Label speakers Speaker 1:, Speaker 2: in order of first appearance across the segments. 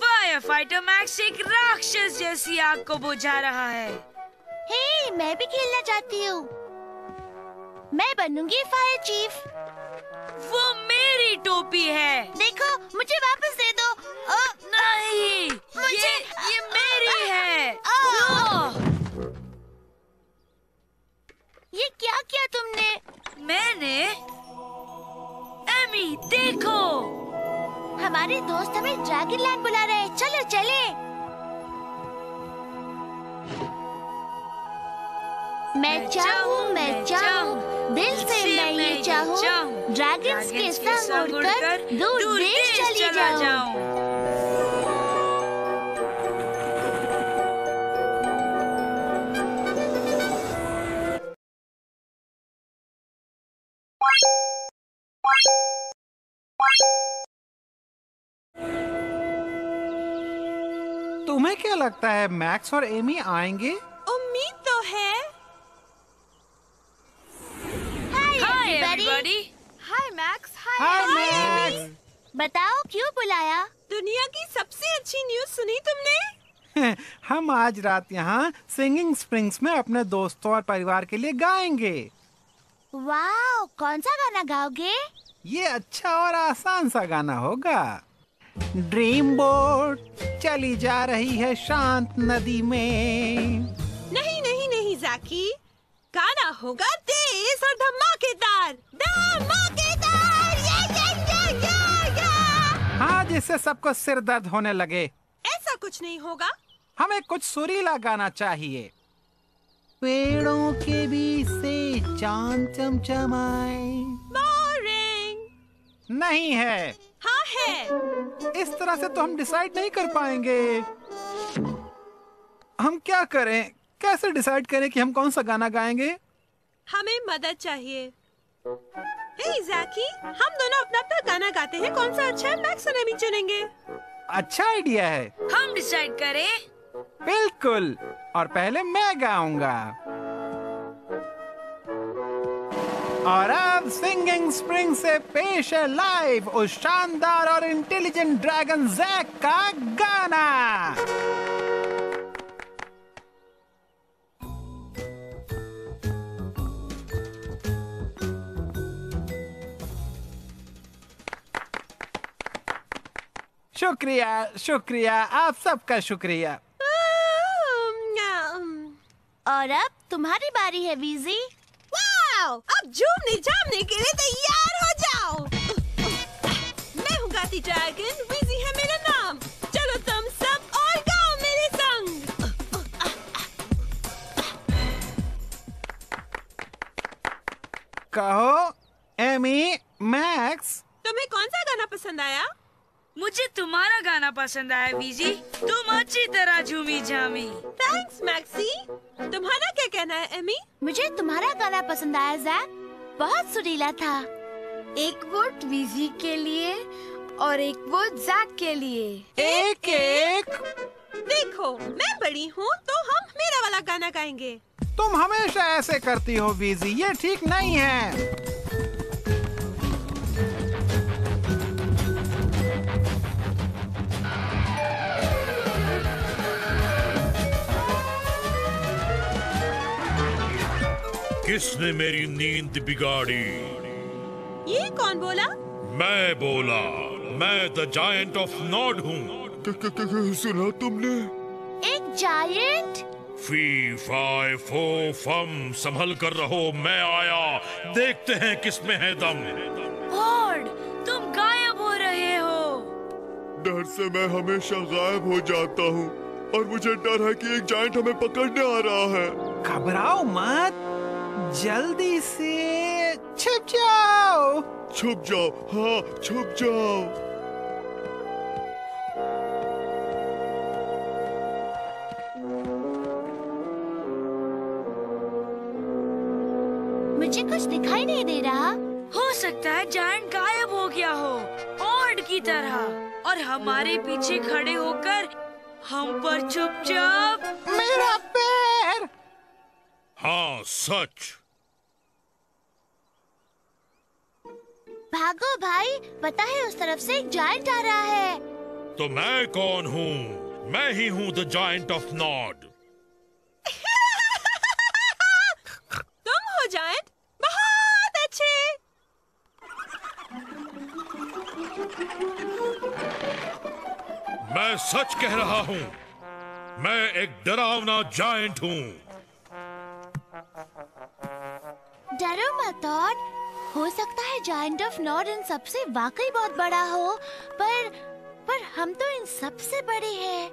Speaker 1: Fire fighter max एक राक्षस जैसी आग को बुझा रहा है।
Speaker 2: हे मैं भी खेलना चाहती हूँ। मैं बनूँगी फायर चीफ।
Speaker 1: वो मेरी टोपी है।
Speaker 2: देखो मुझे वापस दे दो। ओ,
Speaker 1: नहीं
Speaker 2: मुझे-
Speaker 1: ये ये मेरी है! ओह,
Speaker 2: ये क्या किया तुमने?
Speaker 1: मैंने एमी देखो।
Speaker 2: हमारे दोस्त हमें ड्रैगन लैंड बुला रहे हैं। चलो चले। मैं चाहूँ मैं चाहूँ। दिल से मैं ये चाहूँ ड्रैगन्स के संग उड़कर दूर देश चली जाऊँ।
Speaker 3: तुम्हें क्या लगता है मैक्स और एमी आएँगे?
Speaker 4: उम्मीद तो है।
Speaker 1: Hi everybody
Speaker 4: hi Max
Speaker 3: hi Max
Speaker 2: बताओ क्यों बुलाया?
Speaker 4: दुनिया की सबसे अच्छी न्यूज़ सुनी तुमने?
Speaker 3: हम आज रात यहाँ सिंगिंग स्प्रिंग्स में अपने दोस्तों और परिवार के लिए गाएँगे।
Speaker 2: वाओ कौन सा गाना गाओगे?
Speaker 3: ये अच्छा और आसान सा गाना होगा। ड्रीम बोट चली जा रही है शांत नदी में।
Speaker 4: नहीं नहीं नहीं जाकी। गाना होगा तेज और धमाकेदार। धमाकेदार! या या या या या!
Speaker 3: हाँ जिससे सबको सिर दर्द होने लगे।
Speaker 4: ऐसा कुछ नहीं होगा।
Speaker 3: हमें कुछ सुरीला गाना चाहिए। पेड़ों के बीच से चाँद चमचमाए।
Speaker 4: बोरिंग
Speaker 3: नहीं है।
Speaker 4: हाँ है।
Speaker 3: इस तरह से तो हम डिसाइड नहीं कर पाएँगे। हम क्या करें? कैसे डिसाइड करें कि हम कौन सा गाना गाएँगे?
Speaker 4: हमें मदद चाहिए। हे जैकी हम दोनों अपना अपना गाना गाते हैं। कौन सा अच्छा है? मैक्स और एमी चुनेंगे।
Speaker 3: अच्छा आइडिया है।
Speaker 1: हम डिसाइड करें।
Speaker 3: बिल्कुल। और पहले मैं गाऊँगा। और अब सिंगिंग स्प्रिंग से पेश है लाइव उस शानदार और इंटेलिजेंट ड्रैगन जैक का गाना। शुक्रिया शुक्रिया, आप सबका शुक्रिया।
Speaker 2: और अब तुम्हारी बारी है, वीजी।
Speaker 4: वाओ अब झूमने झामने के लिए तैयार हो जाओ। मैं हूँ गाती ड्रैगन विजी है मेरा नाम। चलो तुम सब और गाओ मेरे संग।
Speaker 3: कहो एमी मैक्स
Speaker 4: तुम्हें कौन सा गाना पसंद आया?
Speaker 1: मुझे तुम्हारा गाना पसंद आया बीजी तुम अच्छी तरह झूमी झामी
Speaker 4: थैंक्स मैक्सी तुम्हारा क्या कहना है एमी
Speaker 2: मुझे तुम्हारा गाना पसंद आया जैक बहुत सुरीला था।
Speaker 1: एक वोट वीजी के लिए और एक वोट जैक के लिए।
Speaker 3: एक एक।
Speaker 4: देखो मैं बड़ी हूँ तो हम मेरा वाला गाना गाएँगे।
Speaker 3: तुम हमेशा ऐसे करती हो वीजी। ये ठीक नहीं है।
Speaker 5: किसने मेरी नींद बिगाड़ी?
Speaker 4: ये कौन बोला?
Speaker 5: मैं बोला मैं द जायंट ऑफ़ नॉड हूँ।
Speaker 6: सुना तुमने?
Speaker 2: एक जायंट
Speaker 5: फ़ी फाय फो फम संभल कर रहो मैं आया। देखते हैं किसमें है दम।
Speaker 1: हॉर्ड तुम गायब हो रहे हो।
Speaker 6: डर से मैं हमेशा गायब हो जाता हूँ और मुझे डर है कि एक जायंट हमें पकड़ने आ रहा है।
Speaker 3: घबराओ मत। जल्दी से छिप जाओ।
Speaker 6: छुप जाओ। हाँ छुप जाओ।
Speaker 2: मुझे कुछ दिखाई नहीं दे रहा।
Speaker 1: हो सकता है जायंट गायब हो गया हो हॉर्ड की तरह। और हमारे पीछे खड़े होकर हम पर चुपचाप
Speaker 3: मेरा पैर।
Speaker 5: हाँ सच।
Speaker 2: भागो भाई पता है उस तरफ़ से एक जायंट आ रहा है।
Speaker 5: तो मैं कौन हूँ? मैं ही हूँ द जाइंट ऑफ़ नॉड
Speaker 4: तुम हो जायंट बहुत अच्छे।
Speaker 5: मैं सच कह रहा हूँ मैं एक डरावना जाइंट हूँ।
Speaker 2: डरो मत हो सकता है जायंट ऑफ़ नॉर्ड इन सबसे वाकई बहुत बड़ा हो पर पर हम तो इन सबसे बड़े हैं।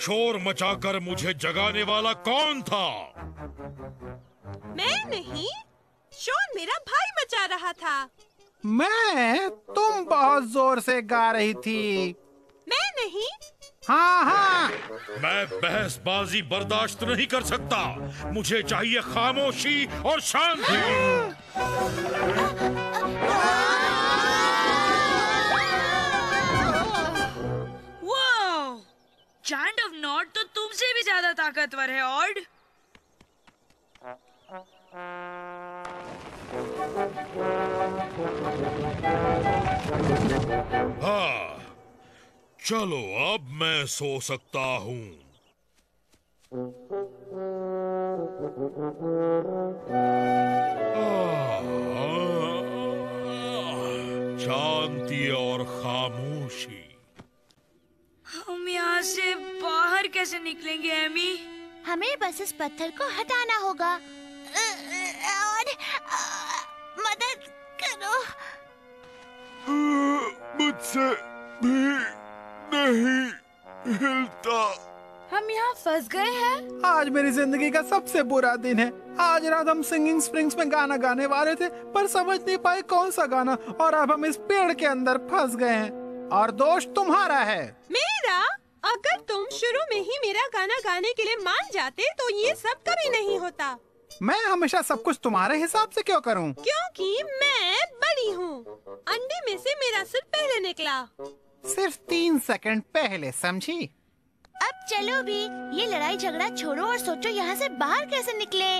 Speaker 5: शोर मचाकर मुझे जगाने वाला कौन था?
Speaker 4: मैं नहीं शोर मेरा भाई मचा रहा था।
Speaker 3: मैं तुम बहुत ज़ोर से गा रही थी।
Speaker 4: मैं नहीं।
Speaker 3: हाँ हाँ।
Speaker 5: मैं बहसबाजी बर्दाश्त नहीं कर सकता। मुझे चाहिए खामोशी और शांति।
Speaker 1: वाओ ऑफ़ नॉट तो तुमसे भी ज़्यादा ताकतवर है ऑड
Speaker 5: हाँ चलो अब मैं सो सकता हूँ। शांति और खामोशी
Speaker 1: हम यहाँ से बाहर कैसे निकलेंगे एमी
Speaker 2: हमें बस इस पत्थर को हटाना होगा। और मदद करो।
Speaker 6: मुझसे भी नहीं हिलता।
Speaker 1: हम यहाँ फंस गए हैं।
Speaker 3: आज मेरी ज़िंदगी का सबसे बुरा दिन है। आज रात हम सिंगिंग स्प्रिंग्स में गाना गाने वाले थे पर समझ नहीं पाए कौन सा गाना और अब हम इस पेड़ के अंदर फंस गए हैं। और दोष तुम्हारा है।
Speaker 4: मेरा? अगर तुम शुरू में ही मेरा गाना गाने के लिए मान जाते तो ये सब कभी नहीं होता।
Speaker 3: मैं हमेशा सब कुछ तुम्हारे हिसाब से क्यों करूँ?
Speaker 4: क्योंकि मैं बड़ी हूँ। अंडे में से मेरा सिर पहले निकला।
Speaker 3: सिर्फ़ तीन सेकंड पहले समझी?
Speaker 2: अब चलो भी, ये लड़ाई झगड़ा छोड़ो और सोचो यहाँ से बाहर कैसे निकले।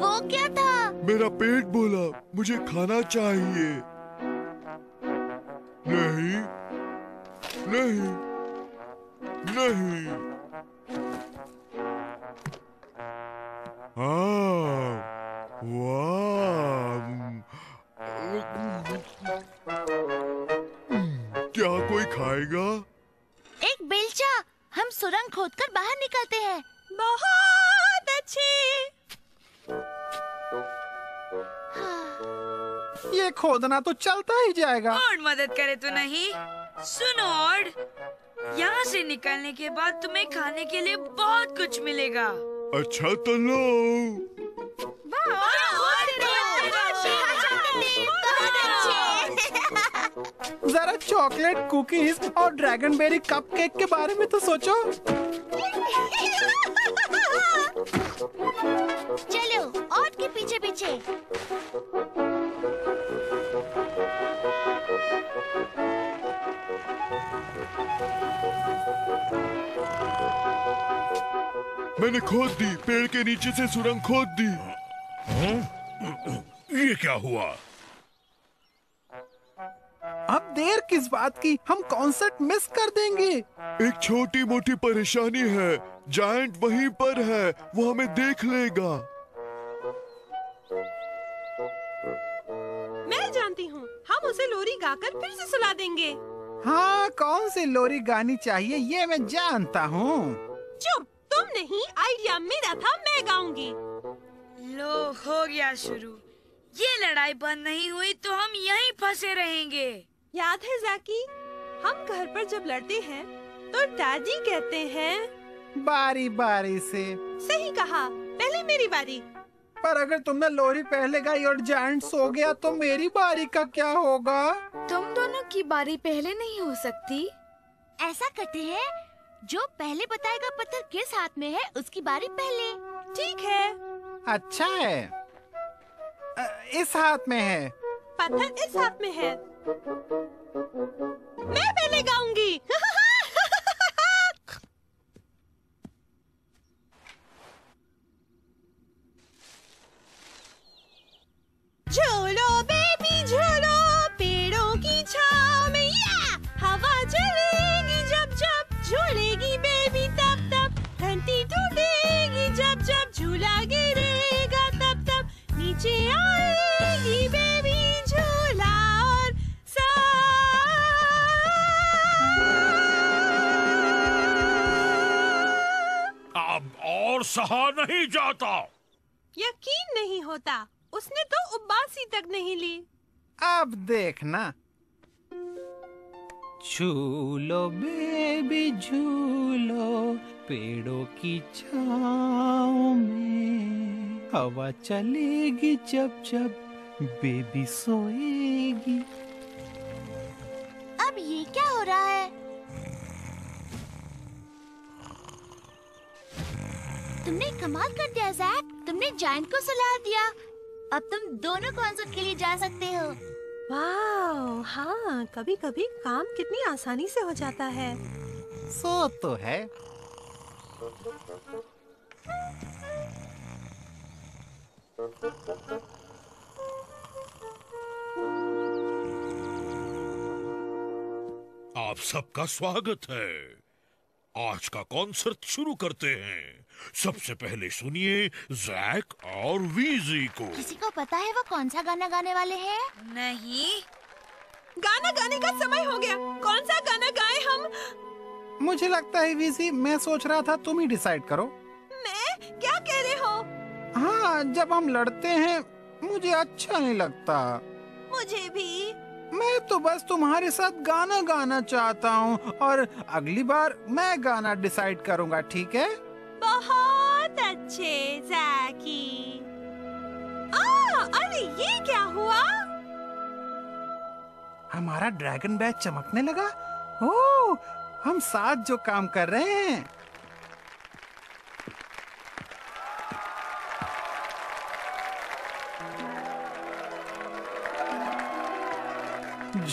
Speaker 2: वो क्या था?
Speaker 6: मेरा पेट बोला, मुझे खाना चाहिए। नहीं नहीं नहीं। हाँ वाह। क्या कोई खाएगा?
Speaker 2: एक बेलचा। हम सुरंग खोदकर बाहर निकलते हैं।
Speaker 4: बहुत अच्छे।
Speaker 3: ये खोदना तो चलता ही जाएगा।
Speaker 1: और मदद करे तो नहीं। सुनो और यहाँ से निकलने के बाद तुम्हें खाने के लिए बहुत कुछ मिलेगा।
Speaker 6: अच्छा तो लो।
Speaker 3: चॉकलेट कुकीज और ड्रैगन बेरी कप केक के बारे में तो सोचो।
Speaker 2: चलो और के पीछे पीछे।
Speaker 6: मैंने खोद दी पेड़ के नीचे से सुरंग खोद दी।
Speaker 5: ये क्या हुआ?
Speaker 3: देर किस बात की? हम कॉन्सर्ट मिस कर देंगे।
Speaker 6: एक छोटी मोटी परेशानी है। जायंट वहीं पर है। वो हमें देख लेगा।
Speaker 4: मैं जानती हूँ। हम उसे लोरी गाकर फिर से सुला देंगे।
Speaker 3: हाँ कौन सी लोरी गानी चाहिए ये मैं जानता हूँ।
Speaker 4: चुप! तुम नहीं आइडिया मेरा था मैं गाऊँगी।
Speaker 1: लो हो गया शुरू। ये लड़ाई बंद नहीं हुई तो हम यहीं फंसे रहेंगे।
Speaker 4: याद है जाकी? हम घर पर जब लड़ते हैं तो दादी कहते हैं।
Speaker 3: बारी बारी से।
Speaker 4: सही कहा। पहले मेरी बारी।
Speaker 3: पर अगर तुमने लोरी पहले गाई और जायंट सो गया तो मेरी बारी का क्या होगा?
Speaker 7: तुम दोनों की बारी पहले नहीं हो सकती।
Speaker 2: ऐसा करते हैं जो पहले बताएगा पत्थर किस हाथ में है उसकी बारी पहले।
Speaker 4: ठीक है।
Speaker 3: अच्छा है। इस हाथ में है।
Speaker 4: पत्थर इस हाथ में है। मैं पहले गाऊँगी।
Speaker 5: सहा नहीं जाता।
Speaker 4: यकीन नहीं होता। उसने तो उबासी तक नहीं ली।
Speaker 3: अब देखना। झूलो बेबी झूलो पेड़ों की छाँव में। हवा चलेगी जब जब बेबी सोएगी।
Speaker 2: अब ये क्या हो रहा है? तुमने कमाल कर दिया जैक। तुमने जायंट को सुला दिया। अब तुम दोनों कॉन्सर्ट के लिए जा सकते हो।
Speaker 4: वाह हाँ कभी कभी काम कितनी आसानी से हो जाता है।
Speaker 3: सो तो है।
Speaker 5: आप सबका स्वागत है। आज का कॉन्सर्ट शुरू करते हैं। सबसे पहले सुनिए जैक और वीजी को।
Speaker 2: किसी को पता है वो कौन सा गाना गाने वाले हैं?
Speaker 1: नहीं।
Speaker 4: गाना गाने का समय हो गया। कौन सा गाना गाए हम?
Speaker 3: मुझे लगता है वीजी मैं सोच रहा था तुम ही डिसाइड करो।
Speaker 4: मैं? क्या कह रहे हो?
Speaker 3: हाँ जब हम लड़ते हैं मुझे अच्छा नहीं लगता।
Speaker 4: मुझे भी।
Speaker 3: मैं तो बस तुम्हारे साथ गाना गाना चाहता हूँ और अगली बार मैं गाना डिसाइड करूँगा ठीक है?
Speaker 4: बहुत अच्छे जैकी। आ, अरे ये क्या हुआ?
Speaker 3: हमारा ड्रैगन बैच चमकने लगा। ओ हम साथ जो काम कर रहे हैं।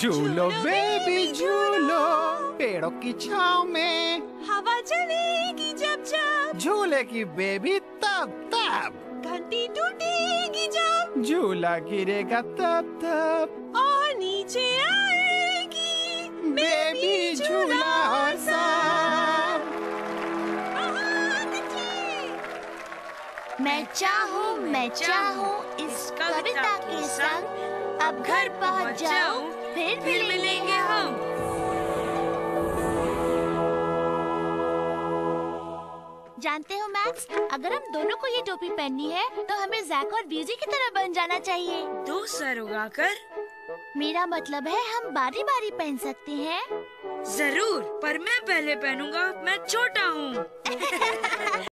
Speaker 3: झूलो बेबी झूलो पेड़ों की छाव में।
Speaker 4: हवा चलेगी जब जब।
Speaker 3: झूले की बेबी तब तब।
Speaker 4: घंटी टूटेगी जब।
Speaker 3: झूला गिरेगा तब तब।
Speaker 4: और नीचे आएगी
Speaker 3: बेबी झूला सब
Speaker 4: बहुत
Speaker 2: मैं चाहूँ मैं चाहूँ इस कविता के संग अब घर पहुँच जाऊँ फिर
Speaker 1: फिर मिलेंगे हम।
Speaker 2: जानते हो मैक्स अगर हम दोनों को ये टोपी पहननी है तो हमें जैक और बीजी की तरह बन जाना चाहिए।
Speaker 1: दो सर उगाकर।
Speaker 2: मेरा मतलब है हम बारी बारी पहन सकते हैं।
Speaker 1: ज़रूर पर मैं पहले पहनूँगा मैं छोटा हूँ।